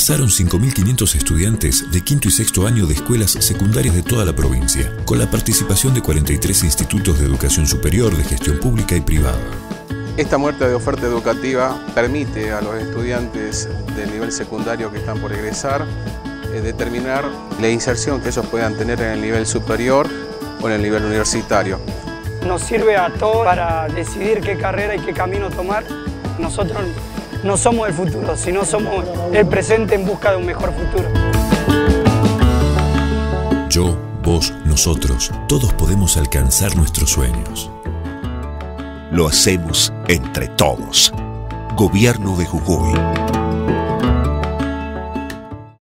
pasaron 5.500 estudiantes de quinto y sexto año de escuelas secundarias de toda la provincia, con la participación de 43 institutos de educación superior, de gestión pública y privada. Esta muerte de oferta educativa permite a los estudiantes del nivel secundario que están por egresar eh, determinar la inserción que ellos puedan tener en el nivel superior o en el nivel universitario. Nos sirve a todos para decidir qué carrera y qué camino tomar. Nosotros no somos el futuro, sino somos el presente en busca de un mejor futuro. Yo, vos, nosotros, todos podemos alcanzar nuestros sueños. Lo hacemos entre todos. Gobierno de Jujuy.